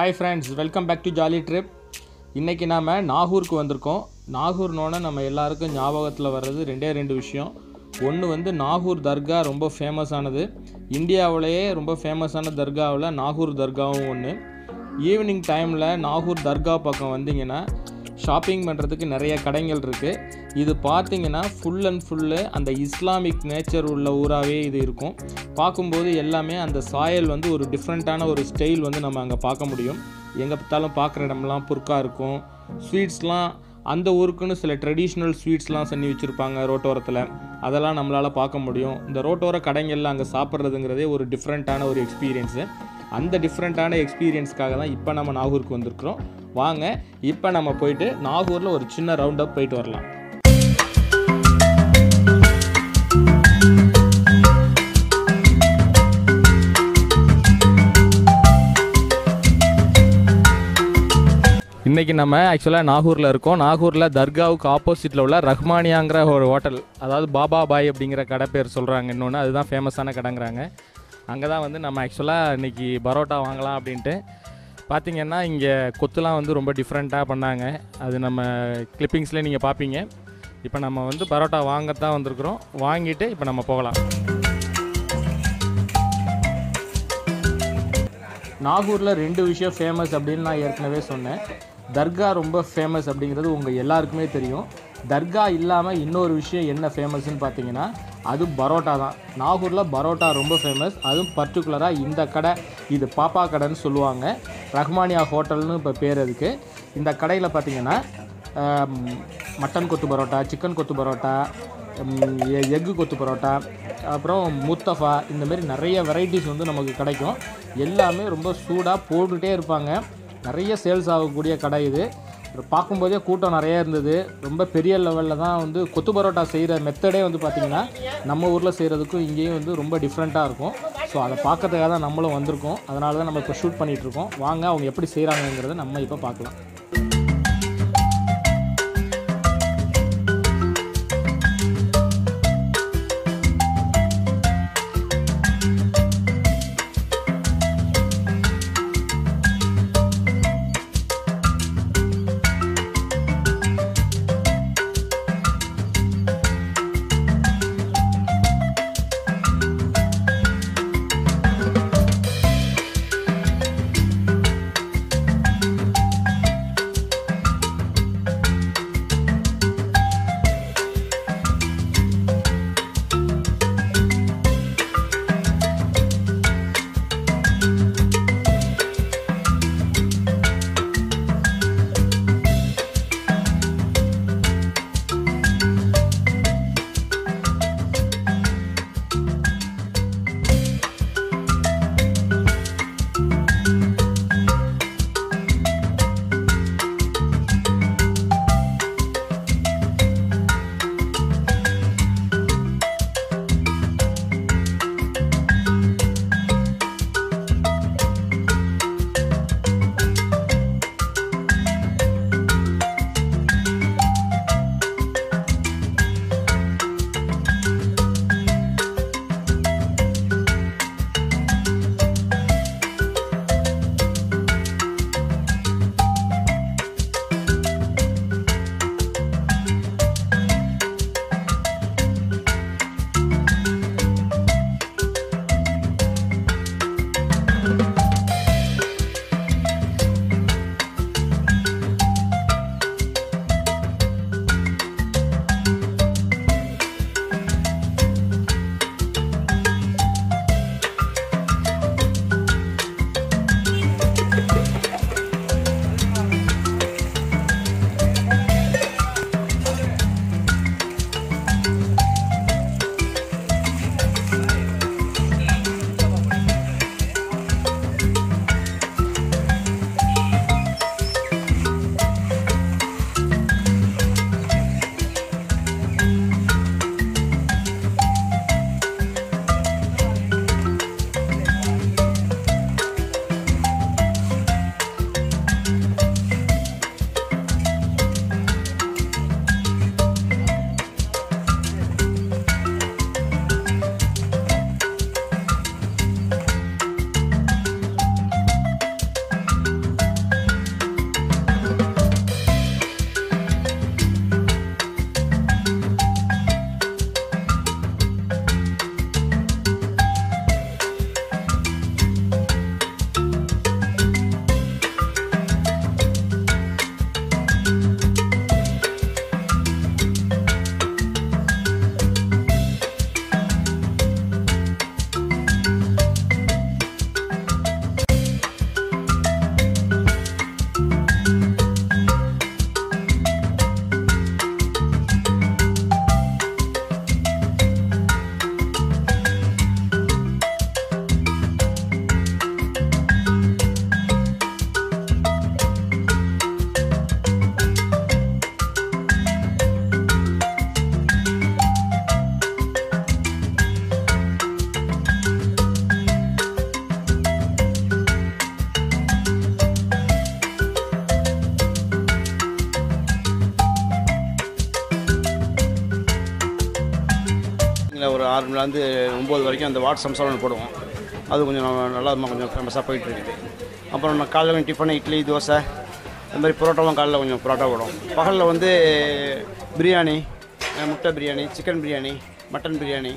Hi friends welcome back to jolly trip இன்றைக்கி நாம் நாகூருக்கு வந்திருக்கோம். நாகூர்னோட நம்ம எல்லாருக்கும் ஞாபகத்தில் வர்றது ரெண்டே ரெண்டு விஷயம். ஒன்று வந்து நாகூர் தர்கா ரொம்ப ஃபேமஸானது இந்தியாவிலேயே ரொம்ப ஃபேமஸான தர்காவில் நாகூர் தர்காவும் ஒன்று ஈவினிங் டைமில் நாகூர் தர்கா பக்கம் வந்தீங்கன்னா ஷாப்பிங் பண்ணுறதுக்கு நிறைய கடைகள் இருக்குது இது பார்த்தீங்கன்னா ஃபுல் அண்ட் ஃபுல்லு அந்த இஸ்லாமிக் நேச்சர் உள்ள ஊராகவே இது இருக்கும். பார்க்கும்போது எல்லாமே அந்த சாயல் வந்து ஒரு டிஃப்ரெண்ட்டான ஒரு ஸ்டைல் வந்து நம்ம அங்கே பார்க்க முடியும். எங்கே பார்த்தாலும் பார்க்குற இடம்லாம் புர்க்கா இருக்கும். ஸ்வீட்ஸ்லாம் அந்த ஊருக்குன்னு சில ட்ரெடிஷ்னல் ஸ்வீட்ஸ்லாம் பண்ணி வச்சுருப்பாங்க ரோட்டோரத்தில். அதெல்லாம் நம்மளால் பார்க்க முடியும். இந்த ரோட்டோர கடைங்களில் அங்கே சாப்பிட்றதுங்கிறதே ஒரு டிஃப்ரெண்ட்டான ஒரு எக்ஸ்பீரியன்ஸு அந்த டிஃப்ரெண்ட்டான எக்ஸ்பீரியன்ஸ்க்காக தான் இப்போ நம்ம நாகூருக்கு வந்திருக்கிறோம். வாங்க இப்போ நம்ம போயிட்டு நாகூரில் ஒரு சின்ன ரவுண்ட் அப் போயிட்டு வரலாம். இன்றைக்கி நம்ம ஆக்சுவலாக நாகூரில் இருக்கோம். நாகூரில் தர்காவுக்கு ஆப்போசிட்டில் உள்ள ரஹ்மானியாங்கிற ஒரு ஹோட்டல் அதாவது பாபா பாய் அப்படிங்கிற கடை பேர் சொல்கிறாங்க இன்னொன்று அதுதான் ஃபேமஸான கடைங்கிறாங்க. அங்கே தான் வந்து நம்ம ஆக்சுவலாக இன்றைக்கி பரோட்டா வாங்கலாம் அப்படின்ட்டு. பார்த்திங்கன்னா இங்கே கொத்துலாம் வந்து ரொம்ப டிஃப்ரெண்ட்டாக பண்ணாங்க. அது நம்ம கிளிப்பிங்ஸில் நீங்கள் பார்ப்பீங்க இப்போ நம்ம வந்து பரோட்டா வாங்க தான் வந்திருக்கிறோம். வாங்கிட்டு இப்போ நம்ம போகலாம். நாகூரில் ரெண்டு விஷயம் ஃபேமஸ் அப்படின்னு நான் ஏற்கனவே சொன்னேன். தர்கா ரொம்ப ஃபேமஸ் அப்படிங்கிறது உங்கள் எல்லாருக்குமே தெரியும். தர்கா இல்லாமல் இன்னொரு விஷயம் என்ன ஃபேமஸ்ன்னு பார்த்தீங்கன்னா அது பரோட்டா தான். நாகூரில் பரோட்டா ரொம்ப ஃபேமஸ் அதுவும் பர்டிகுலராக இந்த கடை இது பாப்பா கடைன்னு சொல்லுவாங்க. ரஹ்மானியா ஹோட்டல்னு இப்போ பேர் அதுக்கு. இந்த கடையில் பார்த்தீங்கன்னா மட்டன் கொத்து பரோட்டா சிக்கன் கொத்து பரோட்டா எக்கு கொத்து பரோட்டா அப்புறம் முத்தஃபா இந்த மாதிரி நிறைய வெரைட்டிஸ் வந்து நமக்கு கிடைக்கும். எல்லாமே ரொம்ப சூடாக போட்டுகிட்டே இருப்பாங்க. நிறைய சேல்ஸ் ஆகக்கூடிய கடை இது. பார்க்கும்போதே கூட்டம் நிறைய இருந்தது. ரொம்ப பெரிய லெவலில் தான் வந்து கொத்து பரோட்டா செய்கிற மெத்தடே வந்து பார்த்திங்கன்னா நம்ம ஊரில் செய்கிறதுக்கும் இங்கேயும் வந்து ரொம்ப டிஃப்ரெண்ட்டாக இருக்கும். ஸோ அதை பார்க்கறதுக்காக தான் நம்மளும் வந்திருக்கோம். அதனால தான் நம்ம இப்போ ஷூட் பண்ணிகிட்ருக்கோம் வாங்க அவங்க எப்படி செய்கிறாங்கங்கிறத நம்ம இப்போ பார்க்கலாம். ஏழுலேருந்து ஒம்பது வரைக்கும் அந்த வாட் சம்சாரம் போடுவோம். அது கொஞ்சம் நம்ம நல்லா கொஞ்சம் ஃபேமஸாக போயிட்டுருக்குது. அப்புறம் நான் காலையில் டிஃபன் இட்லி தோசை இந்த மாதிரி பரோட்டாவும் காலையில் கொஞ்சம் பரோட்டா போடும் பகலில் வந்து பிரியாணி முட்டை பிரியாணி சிக்கன் பிரியாணி மட்டன் பிரியாணி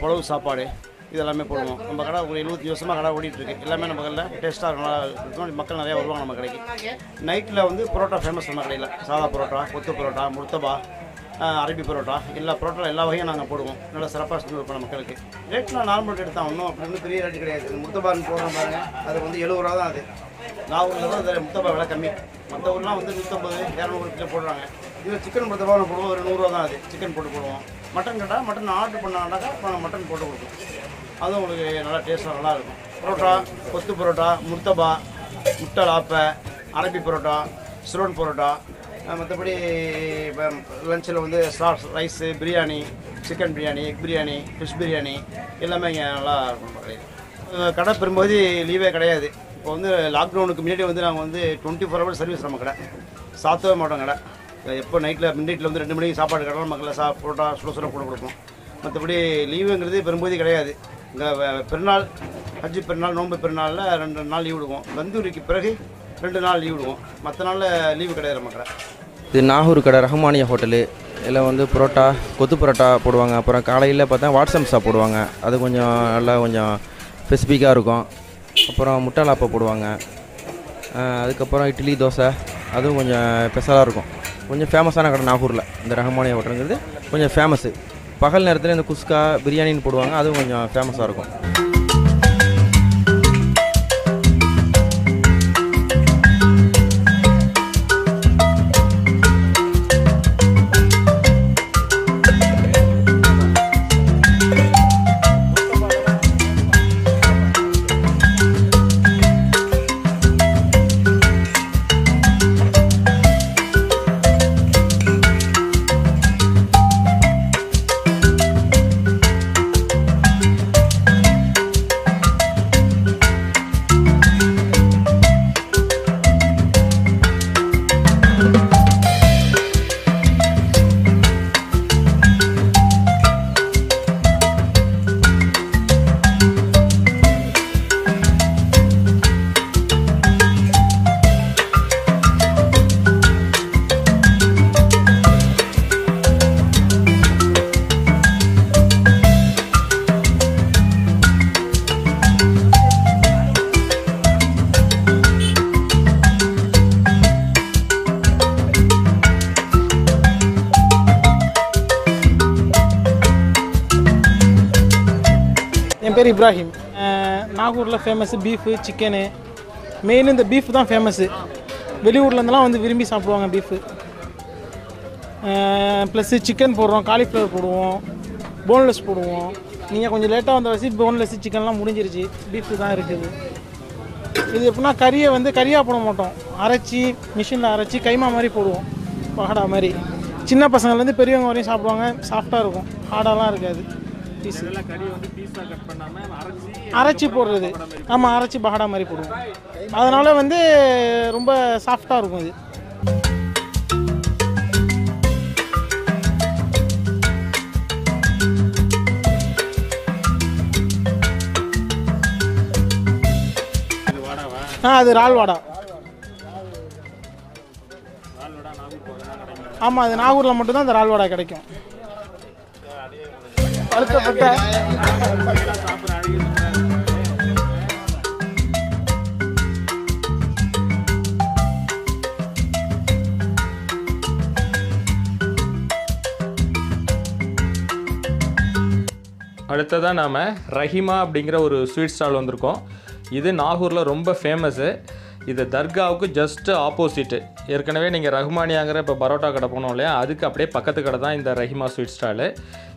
புலவு சாப்பாடு இதெல்லாமே போடுவோம். நம்ம கடை ஒரு எழுபத்தி வருஷமாக கடை ஓடிட்டுருக்கு. எல்லாமே நம்ம கடையில் டேஸ்ட்டாக நல்லா இருக்கும் மக்கள் நிறையா வருவாங்க நம்ம கடைக்கு. நைட்டில் வந்து பரோட்டா ஃபேமஸ் நம்ம கடையில். சாதா பரோட்டா கொத்து பரோட்டா முர்த்தபா அரபி பரோட்டா. எல்லா பரோட்டா எல்லா வகையும் நாங்கள் போடுவோம். நல்லா சிறப்பாக செஞ்சு கொடுப்போம் மக்களுக்கு. ரேட்லாம் நார்மல் ரேட் தான். ஒன்றும் அப்படின்னு பெரிய ரேட்டு கிடையாது. இந்த முர்த்தபான்னு போடுறோம் பாருங்க. அது வந்து எழுபது ரூபா தான் அது. நாகூரில் தான் அது முத்தப்பா விலை கம்மி. மற்ற ஊர்லாம் வந்து நூற்றம்பது இரநூறு கிலோ போடுறாங்க. இதில் சிக்கன் முர்த்தபா போடுவோம் ஒரு நூறுரூவா தான் அது. சிக்கன் போட்டு போடுவோம். மட்டன் கேட்டால் மட்டன் ஆர்டர் பண்ணாண்டாக்கா அப்புறம் மட்டன் போட்டு கொடுப்போம். அதுவும் உங்களுக்கு நல்லா டேஸ்ட்டாக நல்லா இருக்கும். பரோட்டா கொத்து பரோட்டா முர்த்தபா முட்டை லாப்பை அரபி பரோட்டா சுரோன் பரோட்டா மற்றபடி இப்போ லஞ்சில் வந்து sauce rice biryani chicken biryani egg biryani fish biryani எல்லாமே இங்கே நல்லா இருக்கும் கடை பெரும்போது லீவே கிடையாது. இப்போ வந்து லாக்டவுனுக்கு முன்னாடி வந்து நாங்கள் வந்து டுவெண்ட்டி ஃபோர் ஹவர் சர்வீஸ் நம்ம கடை. சாத்தவே மாட்டோம் கடை. எப்போ நைட்டில் மிட் நைட்டில் வந்து ரெண்டு மணிக்கு சாப்பாடு கடை மக்களை சா புரோட்டா சுட சுட கூட கொடுப்போம். மற்றபடி லீவுங்கிறது பெரும்போது கிடையாது. இங்கே பெருநாள் அஞ்சு பெருநாள் நோன்பு பெருநாளில் ரெண்டு நாள் லீவ் விடுவோம். பந்தூரிக்கு பிறகு ரெண்டு நாள் லீவ் விடுவோம். மற்ற நாளில் லீவு கிடையாது நம்ம கடை. இது நாகூர் கடை ரஹ்மானியா ஹோட்டலு. இதில் வந்து புரோட்டா கொத்து புரோட்டா போடுவாங்க. அப்புறம் காலையில் பார்த்தா வாட்ஸம்ஸா போடுவாங்க. அது கொஞ்சம் நல்லா கொஞ்சம் ஸ்பெசிஃபிக்காக இருக்கும். அப்புறம் முட்டை லாப்பை போடுவாங்க அதுக்கப்புறம் இட்லி தோசை அதுவும் கொஞ்சம் ஸ்பெஷலாக இருக்கும். கொஞ்சம் ஃபேமஸான கடை நாகூரில். இந்த ரஹ்மானியா ஹோட்டலுங்கிறது கொஞ்சம் ஃபேமஸு பகல் நேரத்தில் இந்த குஸ்கா பிரியாணின்னு போடுவாங்க. அதுவும் கொஞ்சம் ஃபேமஸாக இருக்கும். பேர் இப்ராஹிம். நாகூரில் ஃபேமஸ்ஸு பீஃபு சிக்கனு மெயின் இந்த பீஃப் தான் ஃபேமஸ்ஸு வெளியூர்லேருந்துலாம் வந்து விரும்பி சாப்பிடுவாங்க பீஃபு ப்ளஸ்ஸு சிக்கன் போடுறோம் காலிஃப்ளவர் போடுவோம் போன்லெஸ் போடுவோம். நீங்கள் கொஞ்சம் லேட்டாக வந்த வச்சு போன்லெஸ் சிக்கன்லாம் முடிஞ்சிருச்சு. பீஃபு தான் இருக்குது. இது எப்படின்னா கறியை வந்து கறியாக போட மாட்டோம். அரைச்சி மிஷினில் அரைச்சி கைமா மாதிரி போடுவோம். பகடா மாதிரி. சின்ன பசங்கள்லேருந்து பெரியவங்க வரையும் சாப்பிடுவாங்க. சாஃப்டாக இருக்கும். ஹார்டாலாம் இருக்காது. பீஸு அரைச்சி அரைச்சி போடுறது. ஆமாம் அரைச்சி பகடா மாதிரி போடுவோம். அதனால வந்து ரொம்ப சாஃப்டாக இருக்கும் இது. ஆ அது ரால் வாடா. ஆமாம் அது நாகூரில் மட்டும்தான் அந்த ரால் வாடா கிடைக்கும். பழுக்கப்பட்ட அடுத்ததாக நாம் ரஹிமா அப்படிங்கிற ஒரு ஸ்வீட் ஸ்டால் வந்திருக்கோம். இது நாகூரில் ரொம்ப ஃபேமஸ்ஸு இது தர்காவுக்கு ஜஸ்ட் ஆப்போசிட்டு ஏற்கனவே நீங்கள் ரஹ்மானியாங்கிற இப்போ பரோட்டா கடை போனோம் இல்லையா? அதுக்கு அப்படியே பக்கத்து கடை தான் இந்த ரஹிமா ஸ்வீட் ஸ்டாலு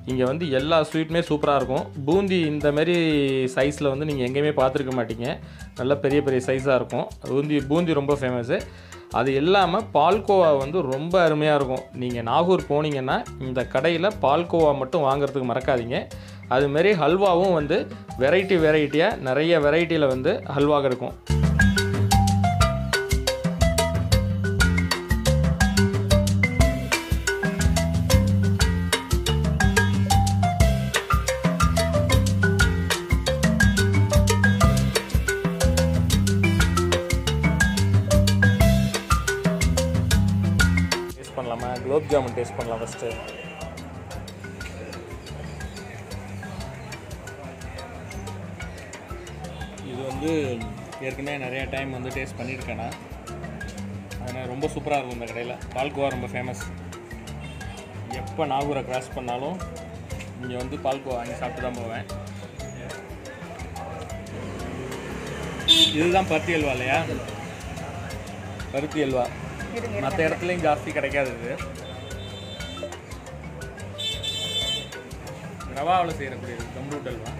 இங்கே வந்து எல்லா ஸ்வீட்டுமே சூப்பராக இருக்கும். பூந்தி இந்தமாரி சைஸில் வந்து நீங்கள் எங்கேயுமே பார்த்துருக்க மாட்டீங்க. நல்ல பெரிய பெரிய சைஸாக இருக்கும். பூந்தி பூந்தி ரொம்ப ஃபேமஸ்ஸு அது இல்லாமல் பால்கோவா வந்து ரொம்ப அருமையாக இருக்கும். நீங்கள் நாகூர் போனீங்கன்னா இந்த கடையில் பால்கோவா மட்டும் வாங்குறதுக்கு மறக்காதீங்க. அதுமாரி ஹல்வாவும் வந்து வெரைட்டி வெரைட்டியாக நிறைய வெரைட்டியில் வந்து ஹல்வா இருக்கும் குலோப் ஜாமுன் டேஸ்ட் பண்ணலாம் ஃபஸ்ட்டு இது வந்து ஏற்கனவே நிறையா டைம் வந்து டேஸ்ட் பண்ணியிருக்கேன். அதனால் ரொம்ப சூப்பராக இருக்கும் இந்த கடையில். பால்கோவா ரொம்ப ஃபேமஸ் எப்போ நாகூரை கிராஸ் பண்ணாலும் இங்கே வந்து பால்கோவா வாங்கி சாப்பிட்டு தான் போவேன். இதுதான் பருத்தி அல்வா இல்லையா? பருத்தி அல்வா. மற்ற இடத்துலையும் ஜாஸ்தி கிடைக்காது இது. ரவாவில் செய்யக்கூடியது கம்ப்ரூட் அல்வா.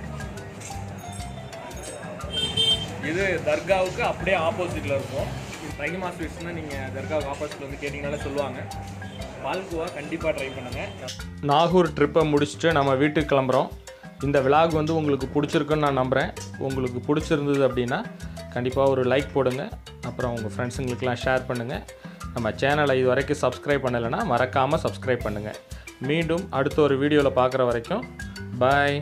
இது தர்காவுக்கு அப்படியே ஆப்போசிட்டில் இருக்கும். இது ட்ரைமா ஸ்வீட்ஸ்னால் நீங்கள் தர்காவுக்கு ஆப்போசிட்டில் வந்து கேட்டிங்கனாலே சொல்லுவாங்க. பால்கோவா கண்டிப்பாக ட்ரை பண்ணுங்கள் நாகூர் ட்ரிப்பை முடிச்சுட்டு நம்ம வீட்டுக்கு கிளம்புறோம். இந்த விலாக் வந்து உங்களுக்கு பிடிச்சிருக்குன்னு நான் நம்புகிறேன் உங்களுக்கு பிடிச்சிருந்தது அப்படின்னா கண்டிப்பாக ஒரு லைக் போடுங்க. அப்புறம் உங்கள் ஃப்ரெண்ட்ஸுங்களுக்கெல்லாம் ஷேர் பண்ணுங்கள் நம்ம சேனலை இது வரைக்கும் சப்ஸ்கிரைப் பண்ணலைன்னா மறக்காமல் சப்ஸ்கிரைப் பண்ணுங்கள் மீண்டும் அடுத்த ஒரு வீடியோவில் பார்க்குற வரைக்கும் பாய்